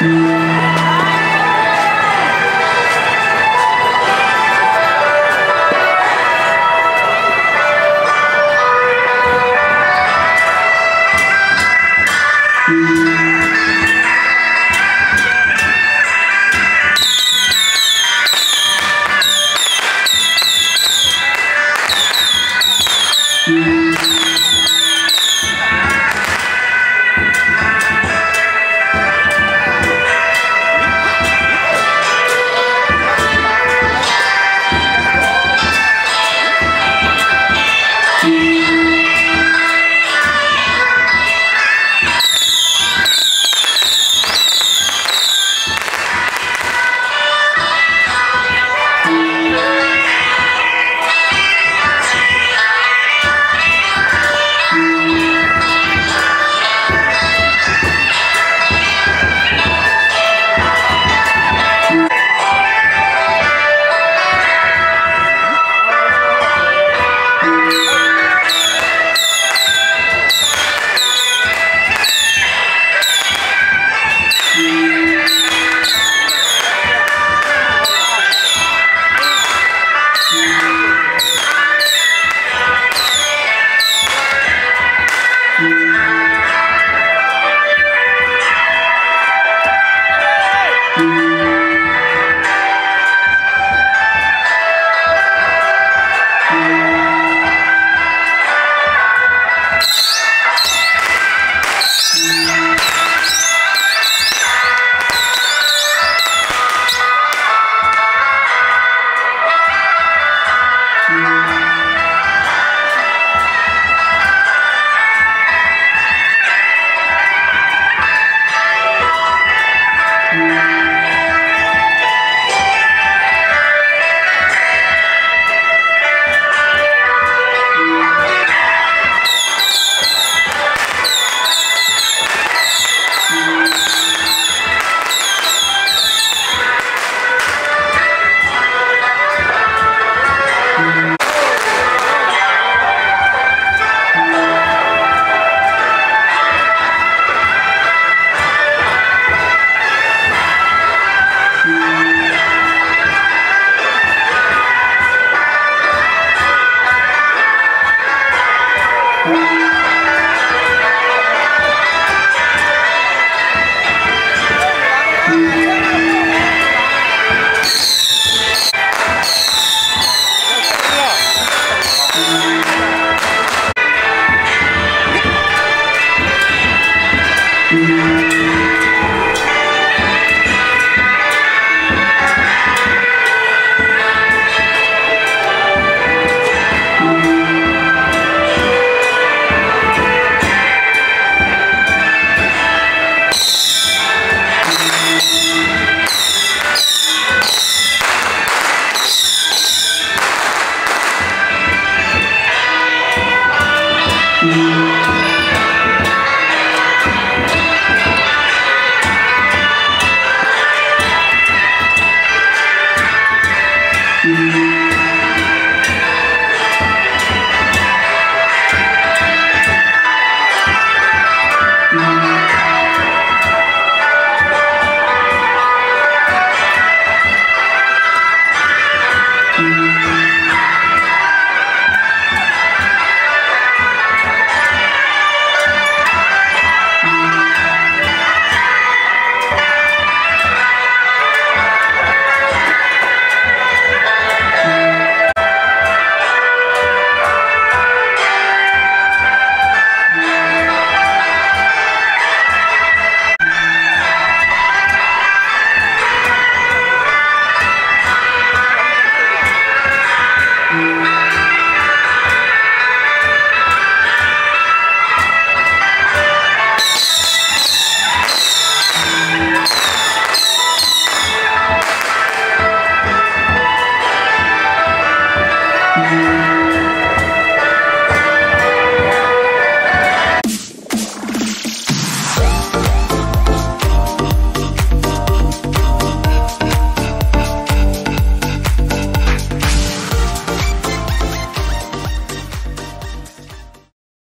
Música